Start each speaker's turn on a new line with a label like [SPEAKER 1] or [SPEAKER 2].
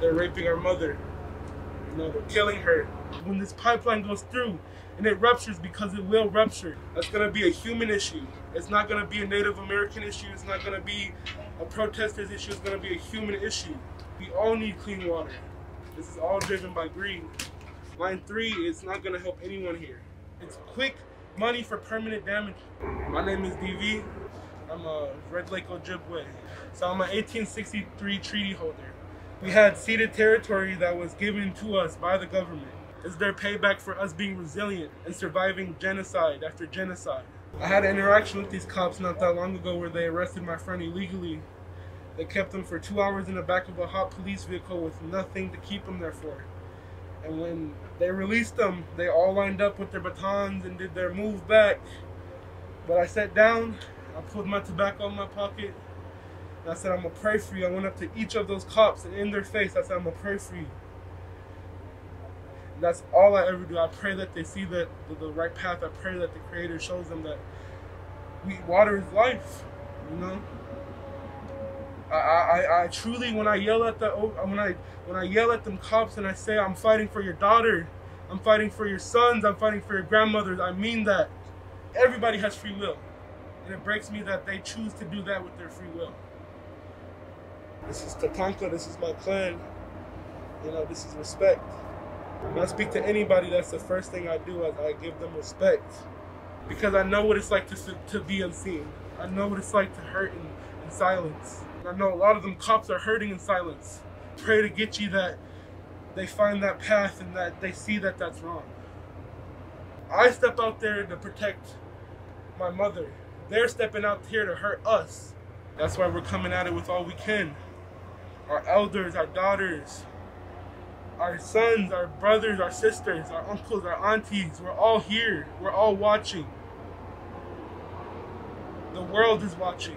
[SPEAKER 1] They're raping our mother. Know, they're killing her. When this pipeline goes through and it ruptures because it will rupture, that's gonna be a human issue. It's not gonna be a Native American issue. It's not gonna be a protester's issue. It's gonna be a human issue. We all need clean water. This is all driven by greed. Line three is not gonna help anyone here. It's quick money for permanent damage. My name is DV. I'm a Red Lake Ojibwe. So I'm an 1863 treaty holder. We had ceded territory that was given to us by the government. It's their payback for us being resilient and surviving genocide after genocide. I had an interaction with these cops not that long ago where they arrested my friend illegally. They kept him for two hours in the back of a hot police vehicle with nothing to keep him there for. And when they released them, they all lined up with their batons and did their move back. But I sat down, I pulled my tobacco in my pocket, and I said, I'm gonna pray for you. I went up to each of those cops and in their face, I said, I'm gonna pray for you. And that's all I ever do. I pray that they see that the, the right path. I pray that the Creator shows them that we, water is life, you know? I, I, I truly when I yell at the oh, when I when I yell at them cops and I say I'm fighting for your daughter, I'm fighting for your sons, I'm fighting for your grandmothers. I mean that. Everybody has free will, and it breaks me that they choose to do that with their free will. This is Tatanka. This is my clan. You know, this is respect. When I speak to anybody, that's the first thing I do. Is I give them respect because I know what it's like to to be unseen. I know what it's like to hurt in, in silence. I know a lot of them cops are hurting in silence. Pray to get you that they find that path and that they see that that's wrong. I step out there to protect my mother. They're stepping out here to hurt us. That's why we're coming at it with all we can. Our elders, our daughters, our sons, our brothers, our sisters, our uncles, our aunties, we're all here. We're all watching. The world is watching.